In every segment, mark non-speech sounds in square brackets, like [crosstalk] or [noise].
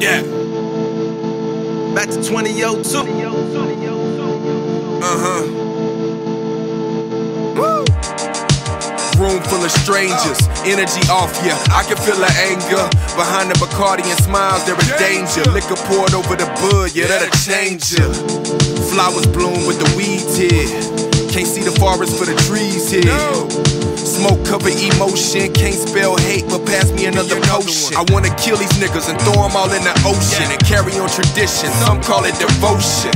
Yeah. Back to 2002. Uh huh. Woo. Room full of strangers, energy off, yeah. I can feel the anger. Behind the Bacardi and smiles, there is danger. Liquor poured over the bud, yeah, that'll change ya. Flowers bloom with the weeds here. Can't see the forest for the trees here. Smoke cover emotion, can't spell hate, but pass me another potion. I wanna kill these niggas and throw them all in the ocean and carry on tradition. Some call it devotion.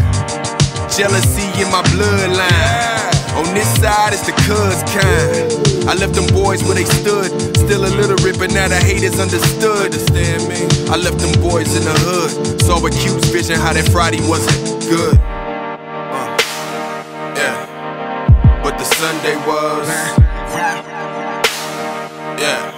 Jealousy in my bloodline. On this side, it's the cuz kind. I left them boys where they stood, still a illiterate, but now the haters understood. Understand me? I left them boys in the hood, saw a Q's vision how that Friday wasn't good. Uh, yeah, but the Sunday was. [laughs] Yeah.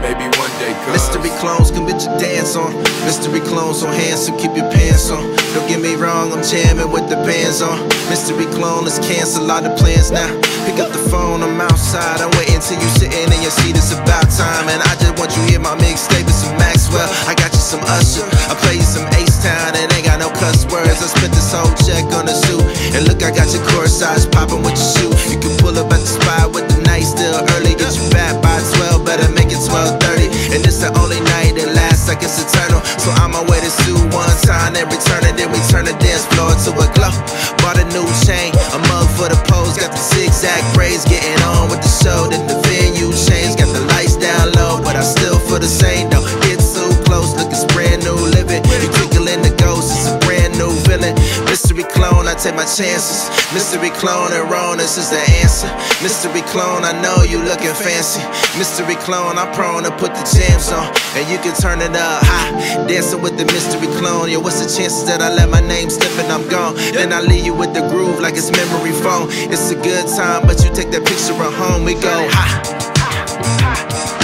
Maybe one. Mystery clones can bitch your dance on. Mystery clones on hands, so keep your pants on. Don't get me wrong, I'm jamming with the bands on. Mystery clone, let's cancel all the plans now. Pick up the phone, I'm outside. I'm waiting till you sitting in your seat, it's about time. And I just want you hear my mixtape, it's some Maxwell. I got you some Usher, I play you some Ace Town, and ain't got no cuss words. I spent this whole check on the suit. And look, I got your core size popping with your shoe. You can pull up at to a glow. Bought a new chain, a mug for the pose, got the zigzag braids, getting on with the show. Then the venue changed, got the lights down low, but I still feel the same. Don't get too close, look it's brand new living. You twinkling the ghost, it's a brand new villain. Mystery clone, I take my chances. Mystery clone and wrong, is the answer. Mystery clone, I know you looking fancy. Mystery clone, I'm prone to put the jams on, and you can turn it up high. Dancing with the mystery clone, yo, what's the chances that I let my name slip and I'm gone? Then I leave you with the groove like it's memory foam. It's a good time, but you take that picture of home, we go ha.